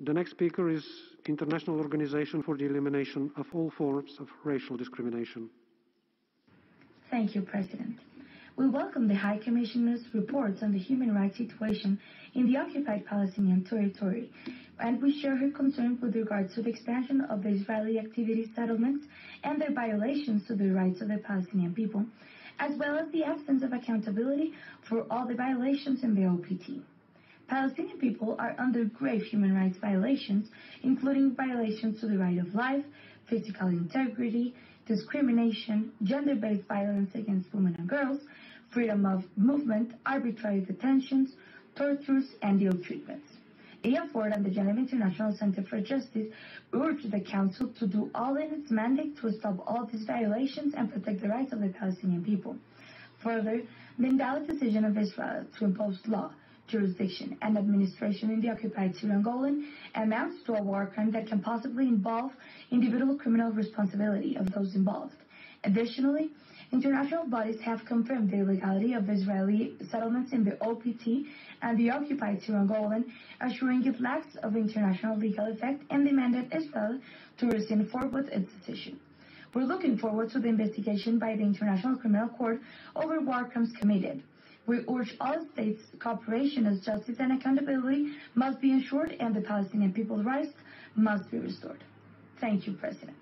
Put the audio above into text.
The next speaker is International Organization for the Elimination of All Forms of Racial Discrimination. Thank you, President. We welcome the High Commissioner's reports on the human rights situation in the occupied Palestinian territory, and we share her concerns with regards to the expansion of the Israeli activity settlements and their violations to the rights of the Palestinian people, as well as the absence of accountability for all the violations in the OPT. Palestinian people are under grave human rights violations, including violations to the right of life, physical integrity, discrimination, gender-based violence against women and girls, freedom of movement, arbitrary detentions, tortures, and ill treatments. EAFORD and the Geneva International Center for Justice urge the Council to do all in its mandate to stop all these violations and protect the rights of the Palestinian people. Further, the invalid decision of Israel to impose law jurisdiction and administration in the occupied Syrian Golan amounts to a war crime that can possibly involve individual criminal responsibility of those involved. Additionally, international bodies have confirmed the illegality of Israeli settlements in the OPT and the occupied Syrian Golan, assuring it lacks of international legal effect and demanded Israel to rescind forward its decision. We're looking forward to the investigation by the International Criminal Court over war crimes committed. We urge all states cooperation as justice and accountability must be ensured and the Palestinian people's rights must be restored. Thank you, President.